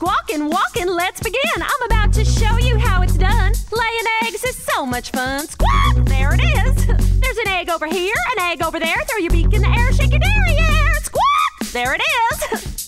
Squawking, walking, let's begin. I'm about to show you how it's done. Laying eggs is so much fun. Squawk! There it is. There's an egg over here, an egg over there. Throw your beak in the air, shake your dairy air. Squawk! There it is.